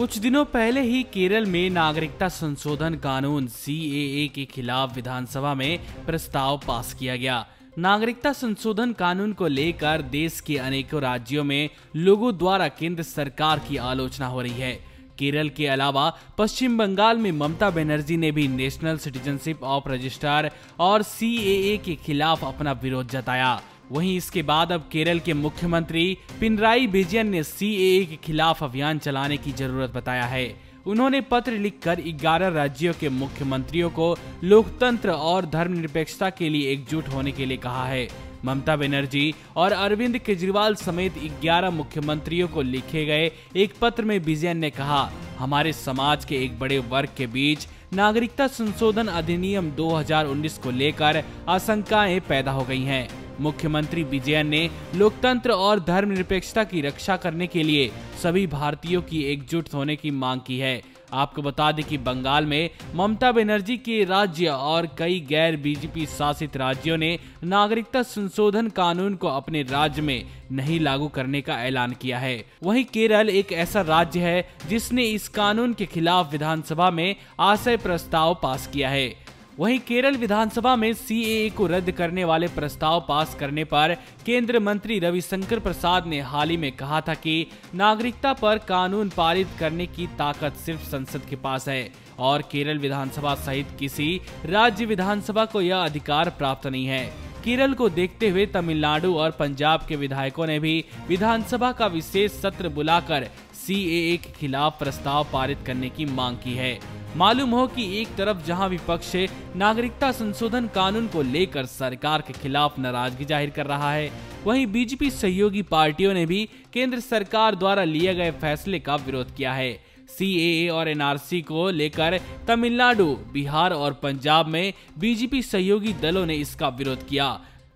कुछ दिनों पहले ही केरल में नागरिकता संशोधन कानून सीएए के खिलाफ विधानसभा में प्रस्ताव पास किया गया। नागरिकता संशोधन कानून को लेकर देश के अनेकों राज्यों में लोगों द्वारा केंद्र सरकार की आलोचना हो रही है। केरल के अलावा पश्चिम बंगाल में ममता बनर्जी ने भी नेशनल सिटीजनशिप ऑफ़ रजिस्टर और सीएए के खिलाफ अपना विरोध जताया। वहीं इसके बाद अब केरल के मुख्यमंत्री पिनराई विजयन ने सी के खिलाफ अभियान चलाने की ज़रूरत बताया है उन्होंने पत्र लिखकर 11 राज्यों के मुख्यमंत्रियों को लोकतंत्र और धर्मनिरपेक्षता के लिए एकजुट होने के लिए कहा है ममता बनर्जी और अरविंद केजरीवाल समेत 11 मुख्यमंत्रियों को लिखे गए एक पत्र में विजयन ने कहा, हमारे समाज के एक बड़े वर्ग के बीच नागरिकता संशोधन अधिनियम 2019 को लेकर आशंकाएँ पैदा हो गई हैं। मुख्यमंत्री विजयन ने लोकतंत्र और धर्मनिरपेक्षता की रक्षा करने के लिए सभी भारतीयों की एकजुट होने की मांग की है। आपको बता दें कि बंगाल में ममता बनर्जी के राज्य और कई गैर बीजेपी शासित राज्यों ने नागरिकता संशोधन कानून को अपने राज्य में नहीं लागू करने का ऐलान किया है। वहीं केरल एक ऐसा राज्य है जिसने इस कानून के खिलाफ विधानसभा में आशय प्रस्ताव पास किया है। वहीं केरल विधानसभा में सीएए को रद्द करने वाले प्रस्ताव पास करने पर केंद्र मंत्री रविशंकर प्रसाद ने हाल ही में कहा था कि नागरिकता पर कानून पारित करने की ताकत सिर्फ़ संसद के पास है और केरल विधानसभा सहित किसी राज्य विधानसभा को यह अधिकार प्राप्त नहीं है। केरल को देखते हुए तमिलनाडु और पंजाब के विधायकों ने भी विधानसभा का विशेष सत्र बुलाकर सीएए के खिलाफ प्रस्ताव पारित करने की मांग की है। मालूम हो कि एक तरफ़ जहाँ विपक्ष नागरिकता संशोधन कानून को लेकर सरकार के खिलाफ नाराज़गी ज़ाहिर कर रहा है, वहीं बीजेपी सहयोगी पार्टियों ने भी केंद्र सरकार द्वारा लिए गए फैसले का विरोध किया है। सी और एनआरसी को लेकर तमिलनाडु, बिहार और पंजाब में बीजेपी सहयोगी दलों ने इसका विरोध किया।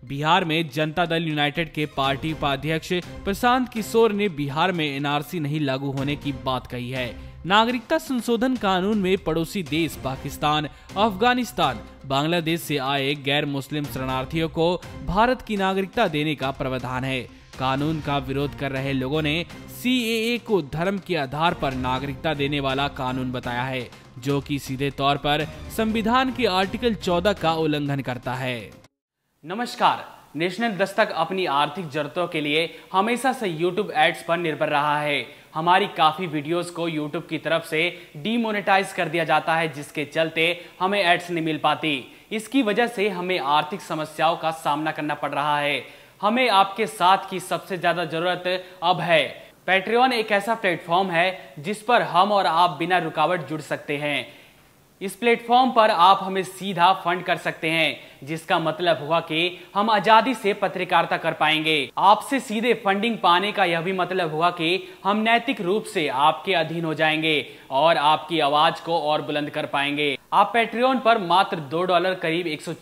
बिहार में जनता दल यूनाइटेड के पार्टी उपाध्यक्ष प्रशांत किशोर ने बिहार में एनआरसी नहीं लागू होने की बात कही है। नागरिकता संशोधन कानून में पड़ोसी देश पाकिस्तान, अफ़गानिस्तान, बांग्लादेश से आए गैर मुस्लिम शरणार्थियों को भारत की नागरिकता देने का प्रावधान है। कानून का विरोध कर रहे लोगों ने सी को धर्म के आधार पर नागरिकता देने वाला कानून बताया है, जो कि सीधे तौर पर संविधान के आर्टिकल 14 का उल्लंघन करता है। नमस्कार, नेशनल दस्तक अपनी आर्थिक जरूरतों के लिए हमेशा से यूट्यूब एड्स पर निर्भर रहा है। हमारी काफ़ी वीडियोस को यूट्यूब की तरफ़ से डीमोनेटाइज कर दिया जाता है, जिसके चलते हमें एड्स नहीं मिल पाती। इसकी वजह से हमें आर्थिक समस्याओं का सामना करना पड़ रहा है। हमें आपके साथ की सबसे ज़्यादा ज़रूरत अब है। पेट्रियन एक ऐसा प्लेटफॉर्म है जिस पर हम और आप बिना रुकावट जुड़ सकते हैं। इस प्लेटफॉर्म पर आप हमें सीधा फंड कर सकते हैं, जिसका मतलब हुआ कि हम आज़ादी से पत्रकारिता कर पाएँगे। आपसे सीधे फंडिंग पाने का यह भी मतलब हुआ कि हम नैतिक रूप से आपके अधीन हो जाएँगे और आपकी आवाज़ को और बुलंद कर पाएँगे। आप पेट्रियन पर मात्र दो डॉलर करीब एक सौ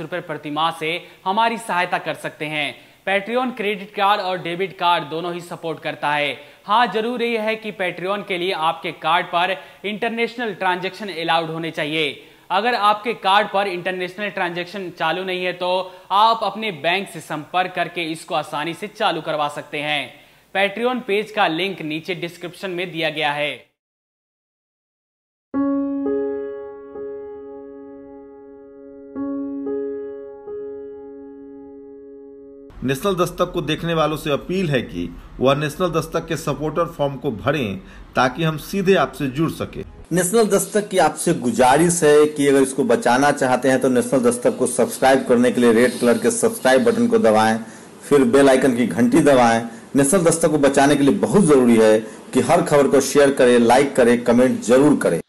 रुपए प्रति माह से हमारी सहायता कर सकते हैं। पेट्रियन क्रेडिट कार्ड और डेबिट कार्ड दोनों ही सपोर्ट करता है। हाँ ज़रूर ये है कि पेट्रियन के लिए आपके कार्ड पर इंटरनेशनल ट्रांजेक्शन अलाउड होने चाहिए। अगर आपके कार्ड पर इंटरनेशनल ट्रांजेक्शन चालू नहीं है तो आप अपने बैंक से संपर्क करके इसको आसानी से चालू करवा सकते हैं। पेट्रियन पेज का लिंक नीचे डिस्क्रिप्शन में दिया गया है। नेशनल दस्तक को देखने वालों से अपील है कि वह नेशनल दस्तक के सपोर्टर फॉर्म को भरें ताकि हम सीधे आपसे जुड़ सके। नेशनल दस्तक की आपसे गुजारिश है कि अगर इसको बचाना चाहते हैं तो नेशनल दस्तक को सब्सक्राइब करने के लिए रेड कलर के सब्सक्राइब बटन को दबाएँ, फिर बेल आइकन की घंटी दबाएँ। नेशनल दस्तक को बचाने के लिए बहुत ज़रूरी है कि हर खबर को शेयर करें, लाइक करें, कमेंट ज़रूर करें।